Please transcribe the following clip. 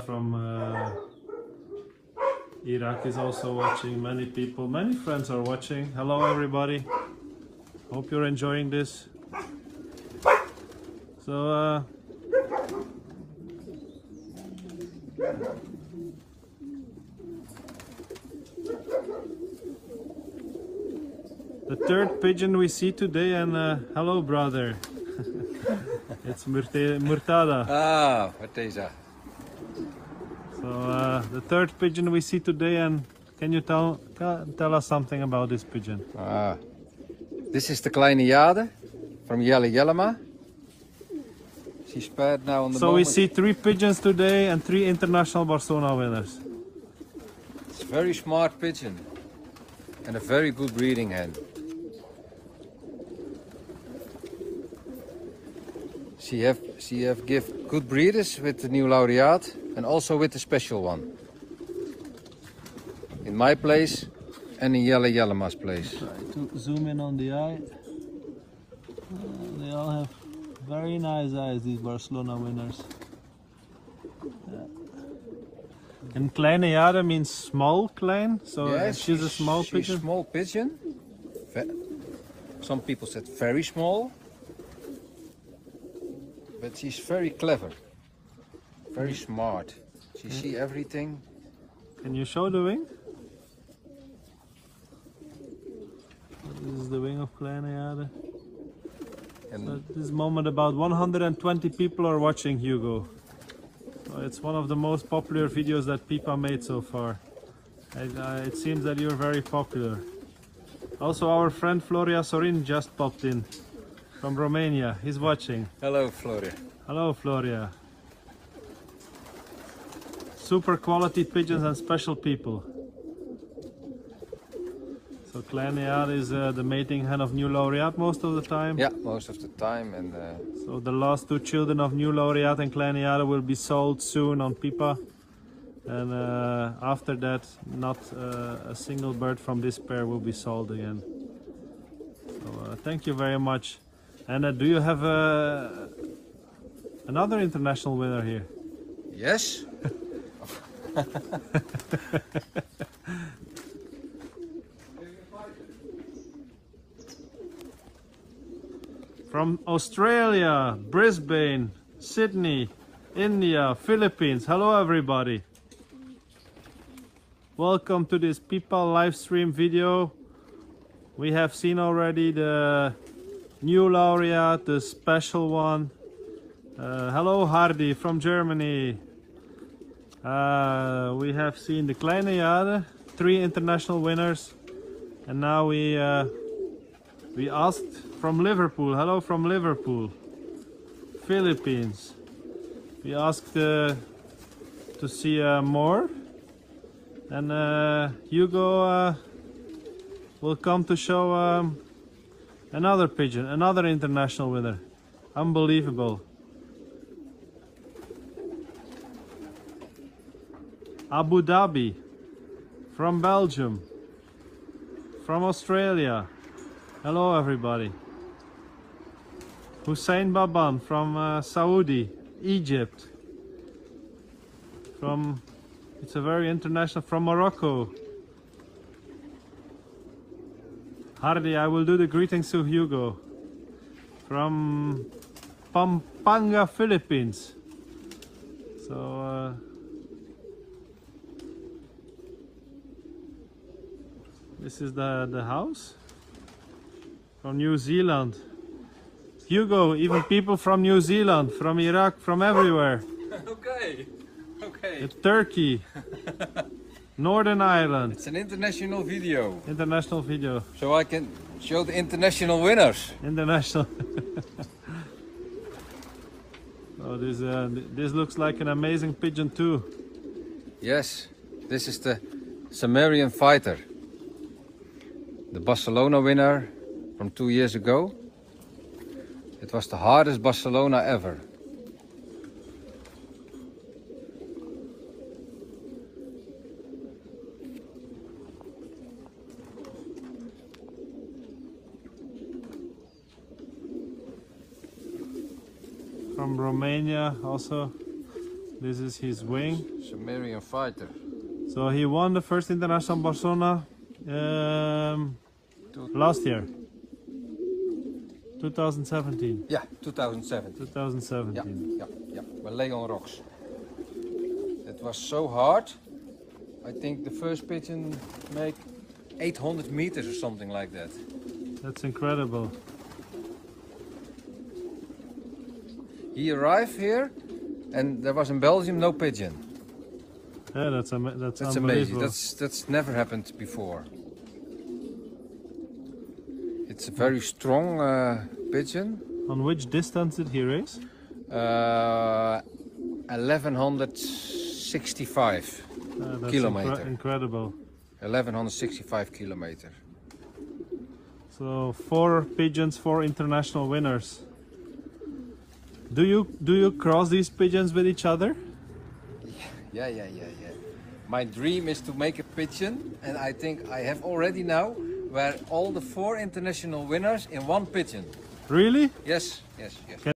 from uh, Iraq is also watching. Many people, many friends are watching. Hello, everybody. Hope you're enjoying this. So, uh, the third pigeon we see today, and uh, hello, brother. it's Murtada. Ah, wat deze? So uh, the third pigeon we see today, and can you tell tell, us something about this pigeon? Ah. This is the kleine jade from Jelle Jellema. She's paired now on the So moment. we see three pigeons today and three international Barcelona winners. It's a very smart pigeon. And a very good breeding hen. She have she have give good breeders with the new laureate and also with the special one. In my place and in Jelle Jellema's place. Try to zoom in on the eye. Uh, they all have very nice eyes, these Barcelona winners. Yeah. And kleine jade means small klein, so Yes, she's a small she's pigeon. small pigeon. Ve- Some people said very small. But she's very clever. Very smart. She see everything. Can you show the wing? This is the wing of kleine jade. And At this moment, about 120 people are watching Hugo. So it's one of the most popular videos that Pipa made so far. And, uh, it seems that you're very popular. Also, our friend Floria Sorin just popped in from Romania. He's watching. hello Floria. Hello, Floria. Super quality pigeons and special people. So Kleine is uh, the mating hen of New Laureate most of the time. Yeah, most of the time. And uh, So the last two children of New Laureate and Kleine will be sold soon on Pipa. And uh, after that, not uh, a single bird from this pair will be sold again. So uh, thank you very much. And uh, do you have uh, another international winner here? yes. From Australia, Brisbane, Sydney, India, Philippines. Hello, everybody. Welcome to this Pipa live stream video. We have seen already the new laureate, the special one. Uh, hello, Hardy from Germany. Uh, we have seen the Kleine Jade, three international winners. And now we uh, we asked from Liverpool. Hello from Liverpool, Philippines. We asked uh, to see uh, more, and uh, Hugo uh, will come to show um, another pigeon, another international winner. Unbelievable. Abu Dhabi, from Belgium, from Australia. Hello, everybody. Hussein Baban from uh, Saudi, Egypt. From, it's a very international, from Morocco. Hardy, I will do the greetings to Hugo. From Pampanga, Philippines. So, uh, this is the, the house from New Zealand. Hugo, even people from New Zealand, from Iraq, from everywhere. okay. Okay. Uh, Turkey, Northern Ireland, It's an international video. international video, So I can show the international winners. international. oh, this uh, this looks like an amazing pigeon too. Yes, this is the Sumerian fighter. The Barcelona winner from two years ago. It was the hardest Barcelona ever. From Romania also. This is his wing. Sumerian fighter. So he won the first international Barcelona um, last year. 2017. Yeah, 2007. 2017. Yeah, yeah, yeah. By Leon Rocks. It was so hard. I think the first pigeon make 800 meters or something like that. That's incredible. He arrived here, and there was in Belgium no pigeon. Yeah, that's that's, That's amazing. That's that's never happened before. It's a very strong uh, pigeon. On which distance did he race? Uh, 1165. Uh, that's Kilometer. incredible. 1165 kilometer. So four pigeons, four international winners. Do you do you cross these pigeons with each other? Yeah, yeah, yeah, yeah. My dream is to make a pigeon, and I think I have already now where all the four international winners in one pigeon. Really? Yes, yes, yes.